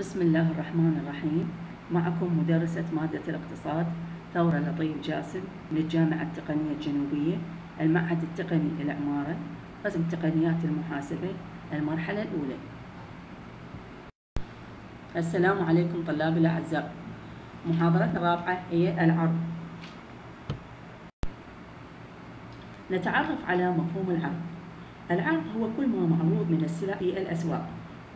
بسم الله الرحمن الرحيم. معكم مدرسة مادة الاقتصاد ثورة لطيف جاسم من الجامعة التقنية الجنوبية المعهد التقني للعمارة قسم تقنيات المحاسبة المرحلة الأولى. السلام عليكم طلابي الأعزاء. محاضرة الرابعة هي العرض. نتعرف على مفهوم العرض. العرض هو كل ما معروض من السلع في الأسواق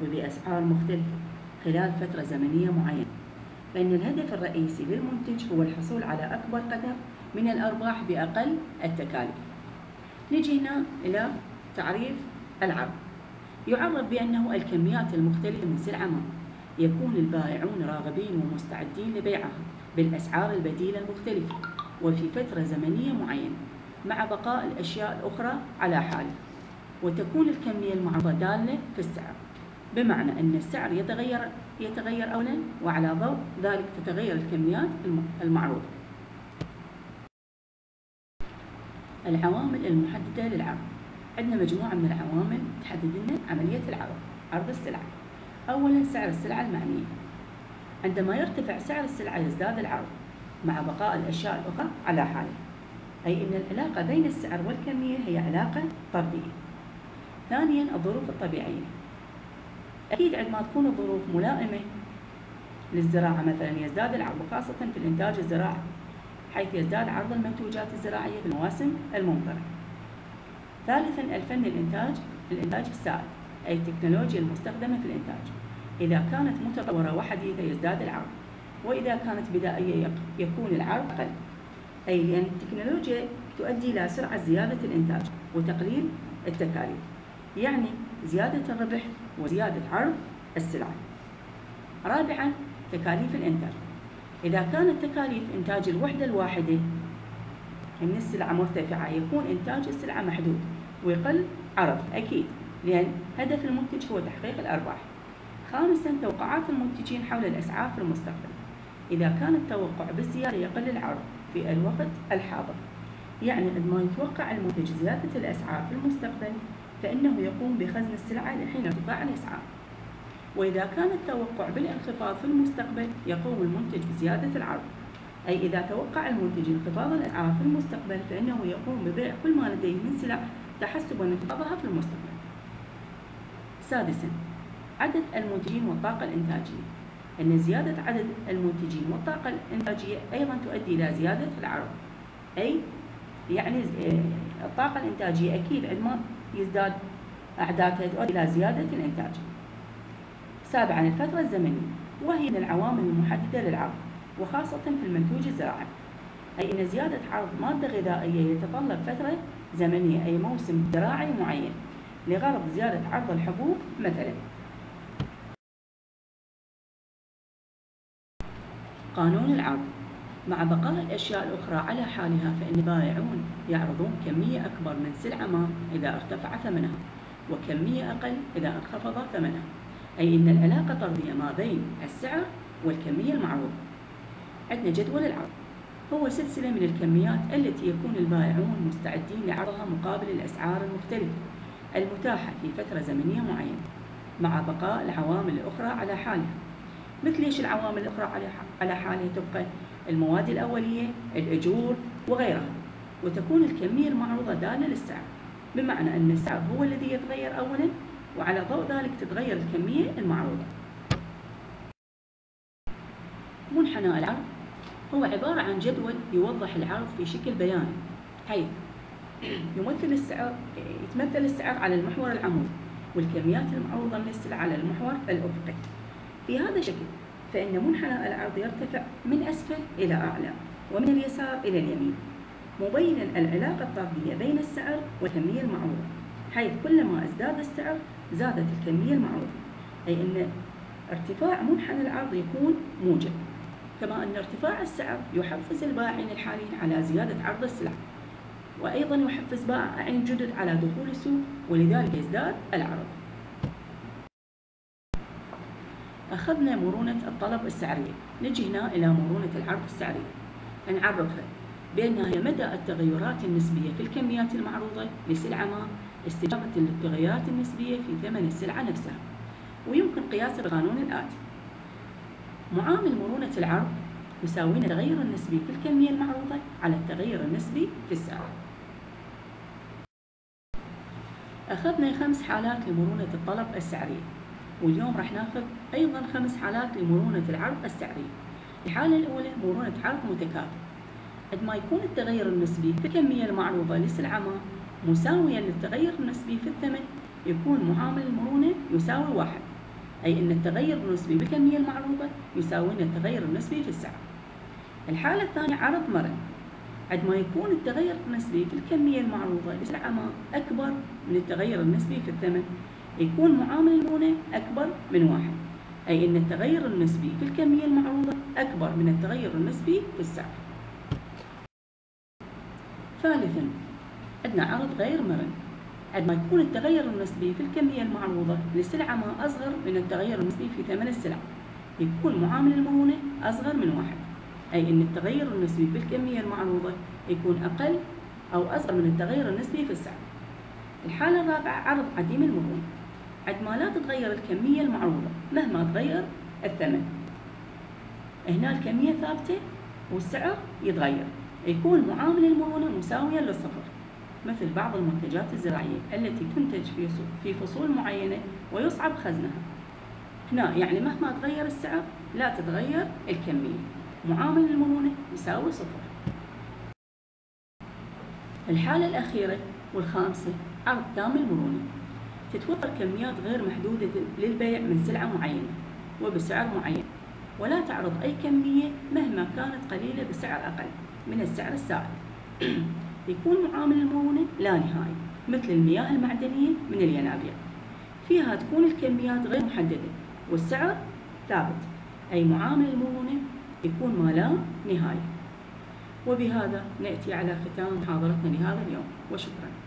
وبأسعار مختلفة. خلال فترة زمنية معينة. فإن الهدف الرئيسي للمنتج هو الحصول على أكبر قدر من الأرباح بأقل التكاليف. نجي هنا إلى تعريف العرض. يعرف بأنه الكميات المختلفة من سلعة ما يكون البائعون راغبين ومستعدين لبيعها بالأسعار البديلة المختلفة وفي فترة زمنية معينة مع بقاء الأشياء الأخرى على حالها وتكون الكمية المعروضة دالة في السعر. بمعنى أن السعر يتغير يتغير أولا وعلى ضوء ذلك تتغير الكميات المعروضة. العوامل المحددة للعرض. عندنا مجموعة من العوامل تحدد لنا عملية العرض عرض السلعة أولا سعر السلعة المعنية. عندما يرتفع سعر السلعة يزداد العرض مع بقاء الأشياء الأخرى على حالها أي أن العلاقة بين السعر والكمية هي علاقة طردية. ثانيا الظروف الطبيعية. أكيد عندما تكون الظروف ملائمة للزراعة مثلا يزداد العرض خاصة في الإنتاج الزراعي حيث يزداد عرض المنتوجات الزراعية في المواسم الممطرة ثالثا الفن الإنتاج الإنتاج السائد أي التكنولوجيا المستخدمة في الإنتاج. إذا كانت متطورة وحديثة يزداد العرض وإذا كانت بدائية يكون العرض أقل. أي لأن التكنولوجيا تؤدي إلى سرعة زيادة الإنتاج وتقليل التكاليف. يعني زيادة الربح وزيادة عرض السلعة رابعا تكاليف الإنتاج. إذا كانت تكاليف إنتاج الوحدة الواحدة من السلعة مرتفعة يكون إنتاج السلعة محدود ويقل عرض أكيد لأن هدف المنتج هو تحقيق الأرباح. خامسا توقعات المنتجين حول الأسعار في المستقبل. إذا كان التوقع بالزيادة يقل العرض في الوقت الحاضر. يعني عندما يتوقع المنتج زيادة الأسعار في المستقبل فإنه يقوم بخزن السلعة حين ارتفاع الأسعار. وإذا كان التوقع بالانخفاض في المستقبل يقوم المنتج بزيادة العرض. أي إذا توقع المنتج انخفاض الأسعار في المستقبل فإنه يقوم ببيع كل ما لديه من سلع تحسبا انخفاضها في المستقبل. سادسا عدد المنتجين والطاقة الإنتاجية. أن زيادة عدد المنتجين والطاقة الإنتاجية أيضا تؤدي إلى زيادة العرض. أي يعني الطاقة الإنتاجية أكيد عندما يزداد أعدادها تؤدي إلى زيادة الإنتاج. سابعا الفترة الزمنية وهي من العوامل المحددة للعرض وخاصة في المنتوج الزراعي. أي أن زيادة عرض مادة غذائية يتطلب فترة زمنية أي موسم زراعي معين لغرض زيادة عرض الحبوب مثلا. قانون العرض. مع بقاء الأشياء الأخرى على حالها فإن البائعون يعرضون كمية أكبر من سلعة ما إذا ارتفع ثمنها وكمية أقل إذا انخفض ثمنها أي أن العلاقة طردية ما بين السعر والكمية المعروضة. عندنا جدول العرض. هو سلسلة من الكميات التي يكون البائعون مستعدين لعرضها مقابل الأسعار المختلفة المتاحة في فترة زمنية معينة مع بقاء العوامل الأخرى على حالها. مثل إيش العوامل الأخرى على حالها؟ تبقى المواد الأولية الأجور وغيرها. وتكون الكمية المعروضة دالة للسعر بمعنى أن السعر هو الذي يتغير أولا وعلى ضوء ذلك تتغير الكمية المعروضة. منحنى العرض هو عبارة عن جدول يوضح العرض في شكل بياني حيث يمثل السعر يتمثل السعر على المحور العمودي والكميات المعروضة من السلع على المحور الأفقي. في هذا الشكل فإن منحنى العرض يرتفع من أسفل إلى أعلى ومن اليسار إلى اليمين مبينا العلاقة الطردية بين السعر والكمية المعروضة حيث كلما ازداد السعر زادت الكمية المعروضة أي أن ارتفاع منحنى العرض يكون موجب كما أن ارتفاع السعر يحفز البائعين الحاليين على زيادة عرض السلع وأيضا يحفز بائعين جدد على دخول السوق ولذلك يزداد العرض. أخذنا مرونة الطلب السعرية. نجي هنا إلى مرونة العرض السعرية. نعرفها بأنها هي مدى التغيرات النسبية في الكميات المعروضة لسلعة ما استجابة للتغيرات النسبية في ثمن السلعة نفسها. ويمكن قياسها بقانون الآتي. معامل مرونة العرض يساوينا التغير النسبي في الكمية المعروضة على التغير النسبي في السعر. أخذنا خمس حالات لمرونة الطلب السعرية. واليوم راح ناخذ أيضا خمس حالات لمرونة العرض السعرية. الحالة الأولى مرونة عرض متكافئ عندما يكون التغير النسبي في الكمية المعروضة لسلعة ما مساويا للتغير النسبي في الثمن يكون معامل المرونة يساوي واحد. أي أن التغير النسبي بالكمية المعروضة يساوي التغير النسبي في السعر. الحالة الثانية عرض مرن. عندما يكون التغير النسبي في الكمية المعروضة لسلعة ما أكبر من التغير النسبي في الثمن يكون معامل المرونة أكبر من واحد. أي أن التغير النسبي في الكمية المعروضة أكبر من التغير النسبي في السعر. ثالثا عندنا عرض غير مرن. عندما يكون التغير النسبي في الكمية المعروضة لسلعة ما أصغر من التغير النسبي في ثمن السلع يكون معامل المرونة أصغر من واحد. أي أن التغير النسبي في الكمية المعروضة يكون أقل أو أصغر من التغير النسبي في السعر. الحالة الرابعة عرض عديم المرونة عندما لا تتغير الكمية المعروضة مهما تغير الثمن. هنا الكمية ثابتة والسعر يتغير. يكون معامل المرونة مساويا للصفر مثل بعض المنتجات الزراعية التي تنتج في فصول معينة ويصعب خزنها. هنا يعني مهما تغير السعر لا تتغير الكمية. معامل المرونة يساوي صفر. الحالة الأخيرة والخامسة عرض تام المرونة تتوفر كميات غير محدودة للبيع من سلعة معينة وبسعر معين. ولا تعرض أي كمية مهما كانت قليلة بسعر أقل من السعر السائد يكون معامل المرونة لا نهائي مثل المياه المعدنية من الينابيع فيها تكون الكميات غير محددة والسعر ثابت. أي معامل المرونة يكون ما لا نهاية وبهذا نأتي على ختام محاضرتنا لهذا اليوم. وشكرا.